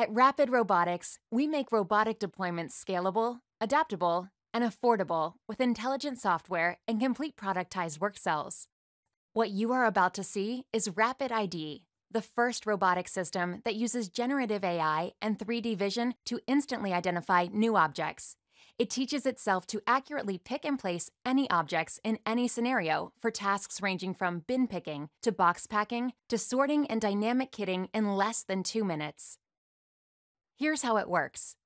At Rapid Robotics, we make robotic deployments scalable, adaptable, and affordable with intelligent software and complete productized work cells. What you are about to see is Rapid ID, the first robotic system that uses generative AI and 3D vision to instantly identify new objects. It teaches itself to accurately pick and place any objects in any scenario for tasks ranging from bin picking to box packing to sorting and dynamic kitting in less than two minutes. Here's how it works.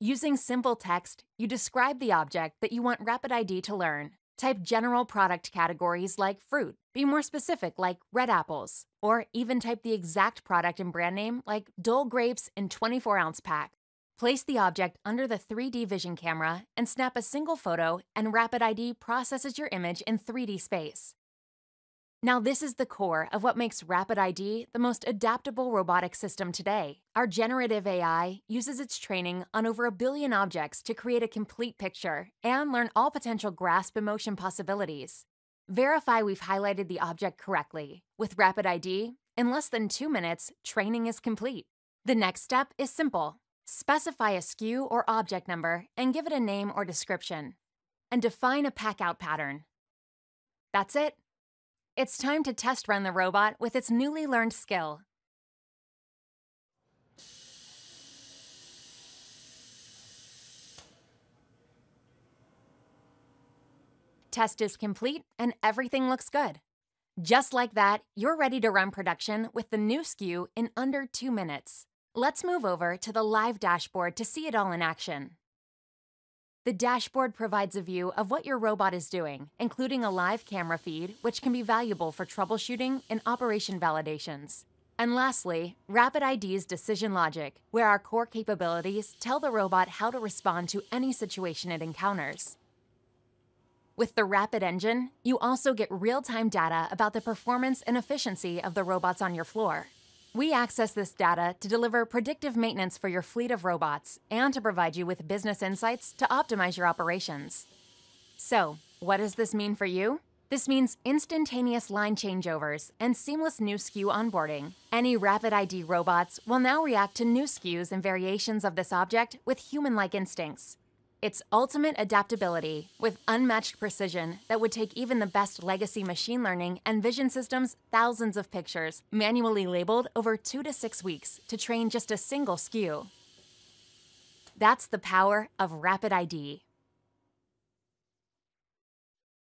Using simple text, you describe the object that you want Rapid ID to learn. Type general product categories like fruit, be more specific like red apples, or even type the exact product and brand name like Dole grapes in 24 ounce pack. Place the object under the 3D vision camera and snap a single photo, and Rapid ID processes your image in 3D space. Now, this is the core of what makes Rapid ID the most adaptable robotic system today. Our generative AI uses its training on over a billion objects to create a complete picture and learn all potential grasp and motion possibilities. Verify we've highlighted the object correctly. With Rapid ID, in less than two minutes, training is complete. The next step is simple. Specify a SKU or object number and give it a name or description. And define a pack-out pattern. That's it. It's time to test run the robot with its newly learned skill. Test is complete and everything looks good. Just like that, you're ready to run production with the new SKU in under two minutes. Let's move over to the live dashboard to see it all in action. The dashboard provides a view of what your robot is doing, including a live camera feed, which can be valuable for troubleshooting and operation validations. And lastly, Rapid ID's decision logic, where our core capabilities tell the robot how to respond to any situation it encounters. With the Rapid Engine, you also get real time data about the performance and efficiency of the robots on your floor. We access this data to deliver predictive maintenance for your fleet of robots and to provide you with business insights to optimize your operations. So, what does this mean for you? This means instantaneous line changeovers and seamless new SKU onboarding. Any Rapid ID robots will now react to new SKUs and variations of this object with human like instincts. It's ultimate adaptability with unmatched precision that would take even the best legacy machine learning and vision systems thousands of pictures, manually labeled over two to six weeks to train just a single SKU. That's the power of Rapid ID.